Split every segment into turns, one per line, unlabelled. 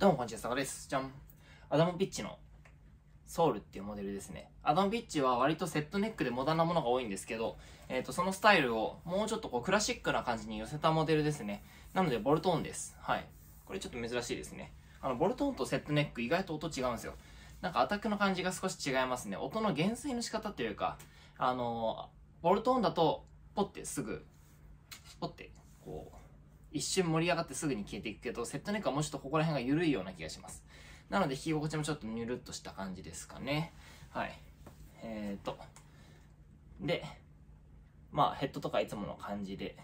どうもこんにちは、坂です。じゃん。アダムピッチのソウルっていうモデルですね。アダムピッチは割とセットネックでモダンなものが多いんですけど、えっ、ー、と、そのスタイルをもうちょっとこうクラシックな感じに寄せたモデルですね。なので、ボルトオンです。はい。これちょっと珍しいですね。あの、ボルトオンとセットネック意外と音違うんですよ。なんかアタックの感じが少し違いますね。音の減衰の仕方っていうか、あの、ボルトオンだと、ポッてすぐ、ポッて、こう、一瞬盛り上がってすぐに消えていくけど、セットネックはもうちょっとここら辺が緩いような気がします。なので弾き心地もちょっとニュルっとした感じですかね。はい。えーと。で、まあヘッドとかいつもの感じで、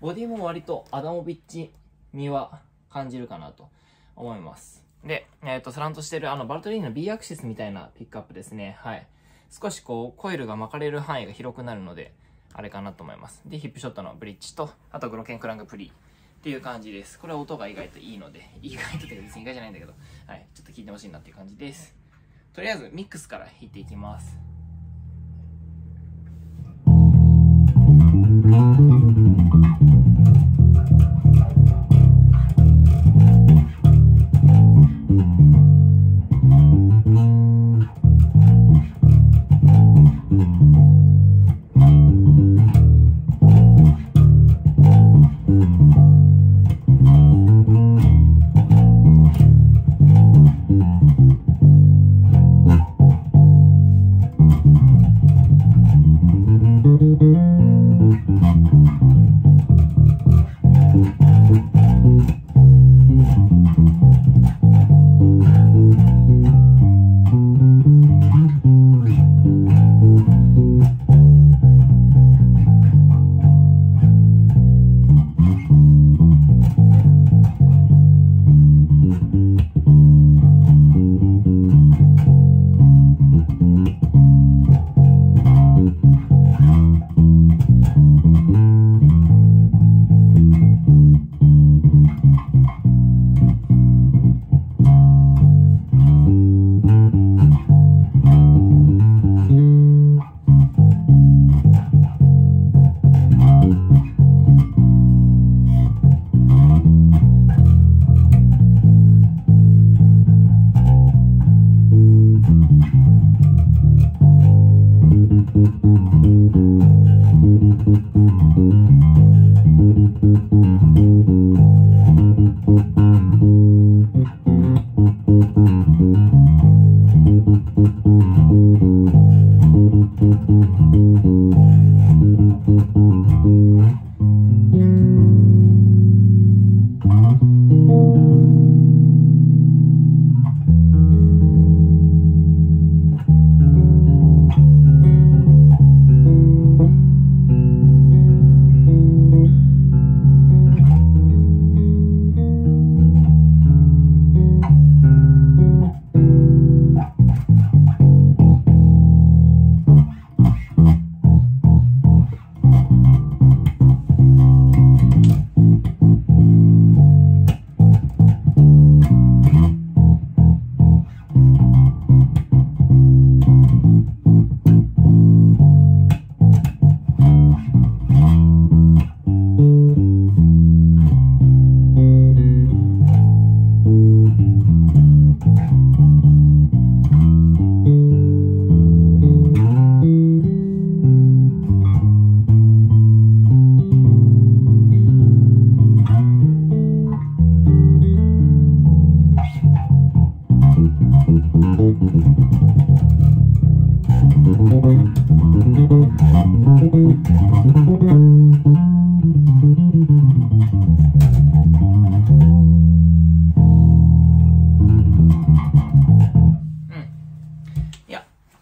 ボディも割とアダモビッチ味は感じるかなと思います。で、えっ、ー、と、サランとしてるあのバルトリーニの B アクシスみたいなピックアップですね。はい。少しこう、コイルが巻かれる範囲が広くなるので、あれかなと思います。で、ヒップショットのブリッジと、あとグロケンクラングプリーっていう感じです。これは音が意外といいので、意外とって別に意外じゃないんだけど、はい、ちょっと聞いてほしいなっていう感じです。とりあえずミックスから弾いていきます。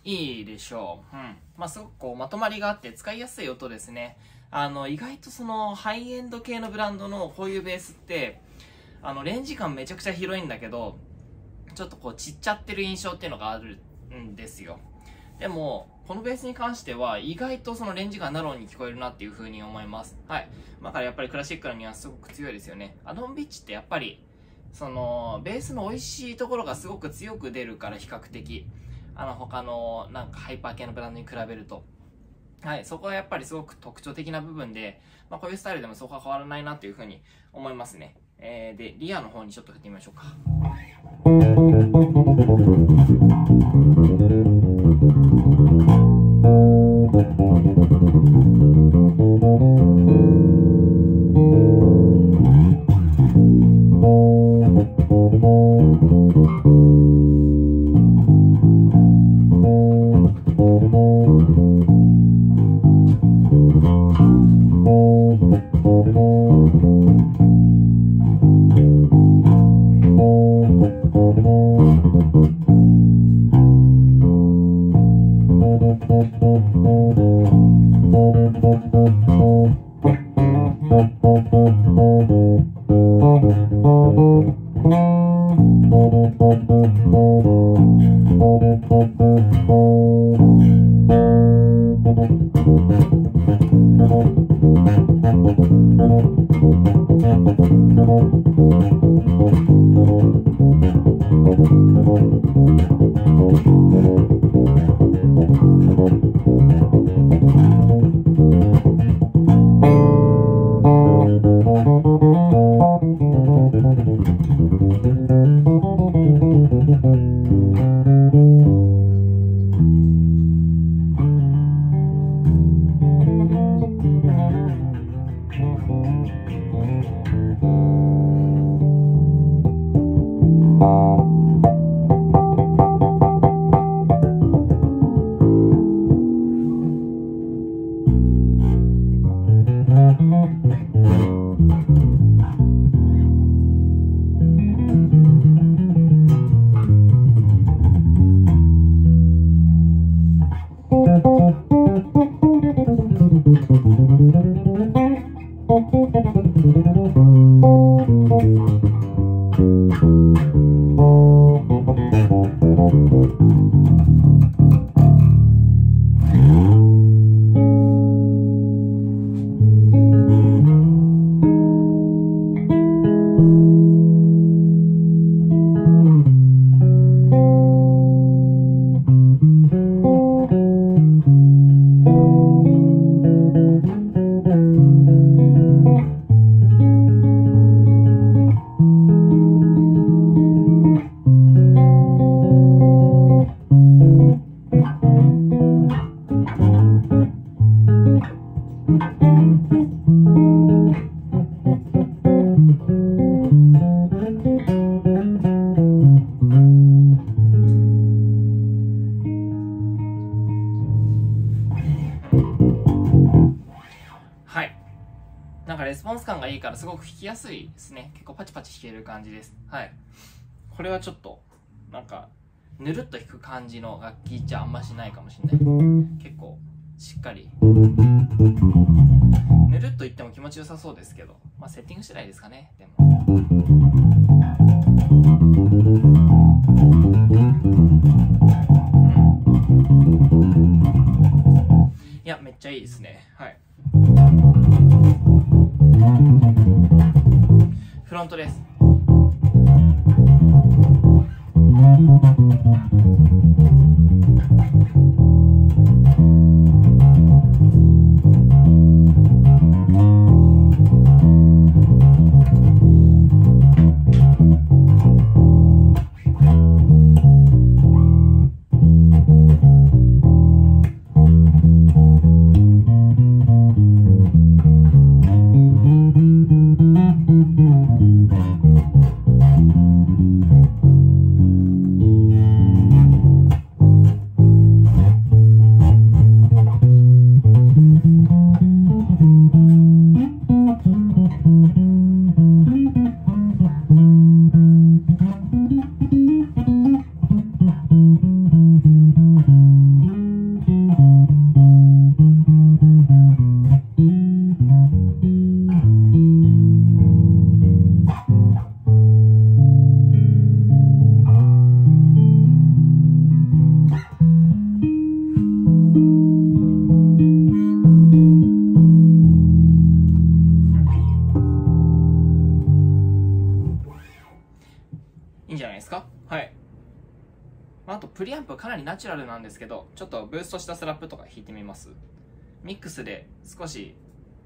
いいでしょう。うん。まあ、すごくこう、まとまりがあって使いやすい音ですね。あの、意外とその、ハイエンド系のブランドのこういうベースって、あの、レンジ感めちゃくちゃ広いんだけど、ちょっとこう、ちっちゃってる印象っていうのがあるんですよ。でも、このベースに関しては、意外とそのレンジがナローに聞こえるなっていう風に思います。はい。だからやっぱりクラシックなニュアンスすごく強いですよね。アドンビッチってやっぱり、その、ベースの美味しいところがすごく強く出るから比較的。あの、他の、なんかハイパー系のブランドに比べると。はい、そこはやっぱりすごく特徴的な部分で、まあこういうスタイルでもそこは変わらないなというふうに思いますね。えー、でリアの方にちょっと振ってみましょうかはいかレスポンス感がいいからすごく弾きやすいですね。結構パチパチ弾ける感じです。はい。これはちょっとなんかぬるっと弾く感じの楽器じゃあんましないかもしれない。結構しっかり。ぬるっといっても気持ちよさそうですけど。まあセッティング次第ですかね。でも。ああとプリアンプかなりナチュラルなんですけどちょっとブーストしたスラップとか弾いてみます。ミックスで少し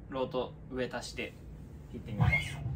ロート上足して弾いてみます。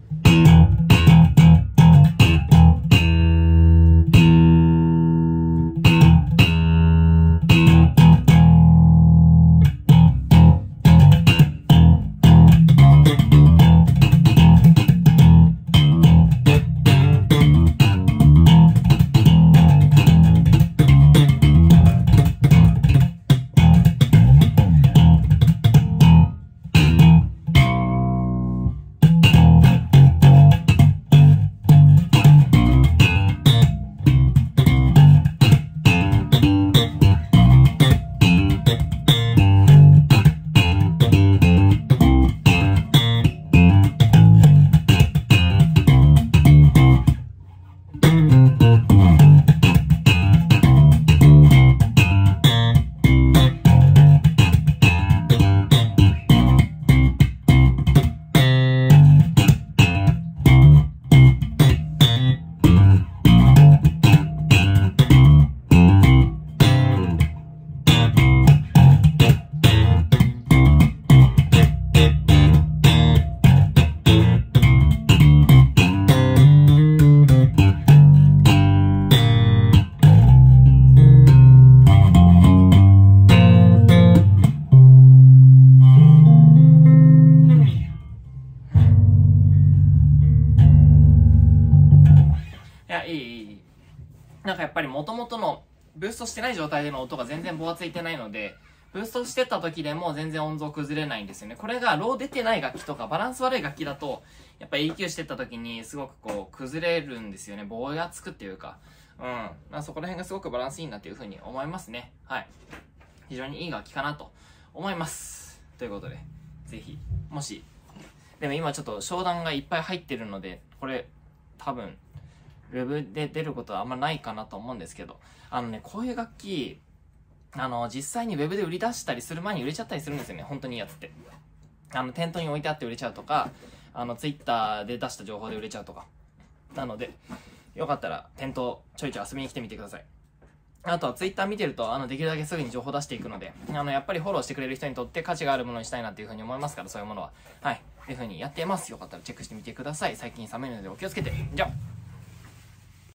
ブーストしてない状態での音が全然棒がついてないので、ブーストしてた時でも全然音像崩れないんですよね。これがロー出てない楽器とかバランス悪い楽器だと、やっぱ EQ してた時にすごくこう崩れるんですよね。棒がつくっていうか。うん。そこら辺がすごくバランスいいなっていう風に思いますね。はい。非常にいい楽器かなと思います。ということで、ぜひ、もし、でも今ちょっと商談がいっぱい入ってるので、これ、多分、ウェブで出ることはあんまないかなと思うんですけど、あのね、こういう楽器、あの、実際にウェブで売り出したりする前に売れちゃったりするんですよね。本当にいいやつって。あの、店頭に置いてあって売れちゃうとか、あの、ツイッターで出した情報で売れちゃうとか。なので、よかったら店頭ちょいちょい遊びに来てみてください。あとはツイッター見てると、あの、できるだけすぐに情報出していくので、あの、やっぱりフォローしてくれる人にとって価値があるものにしたいなっていうふうに思いますから、そういうものは。はい。っていうふうにやってます。よかったらチェックしてみてください。最近寒いのでお気をつけて。じゃあ